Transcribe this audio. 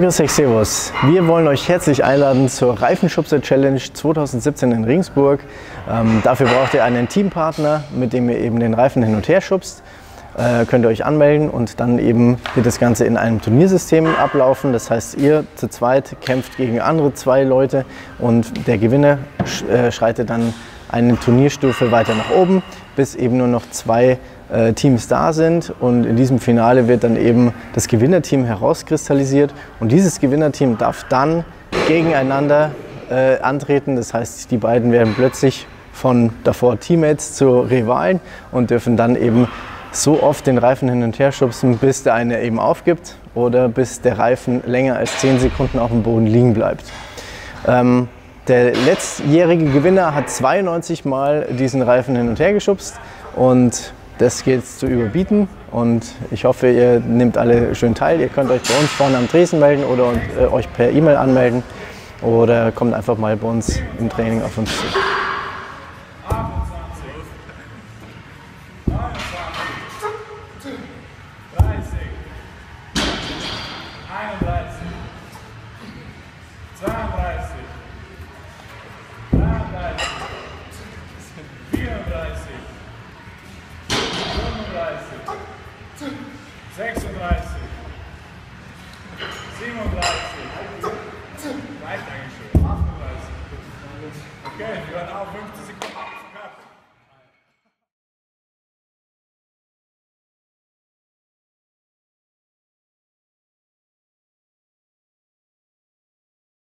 Grüß euch, Servus. Wir wollen euch herzlich einladen zur Reifenschubser Challenge 2017 in Regensburg. Ähm, dafür braucht ihr einen Teampartner, mit dem ihr eben den Reifen hin und her schubst. Äh, könnt ihr euch anmelden und dann eben wird das Ganze in einem Turniersystem ablaufen. Das heißt, ihr zu zweit kämpft gegen andere zwei Leute und der Gewinner sch äh, schreitet dann eine Turnierstufe weiter nach oben, bis eben nur noch zwei äh, Teams da sind. Und in diesem Finale wird dann eben das Gewinnerteam herauskristallisiert. Und dieses Gewinnerteam darf dann gegeneinander äh, antreten. Das heißt, die beiden werden plötzlich von davor Teammates zu Rivalen und dürfen dann eben so oft den Reifen hin und her schubsen, bis der eine eben aufgibt oder bis der Reifen länger als 10 Sekunden auf dem Boden liegen bleibt. Ähm, der letztjährige Gewinner hat 92 Mal diesen Reifen hin und her geschubst und das gilt zu überbieten und ich hoffe, ihr nehmt alle schön teil. Ihr könnt euch bei uns vorne am Tresen melden oder äh, euch per E-Mail anmelden oder kommt einfach mal bei uns im Training auf uns zu. Sechsunddreißig. Siebenunddreißig. Reicht eigentlich schon. 38. Okay, wir hören auf 50 Sekunden.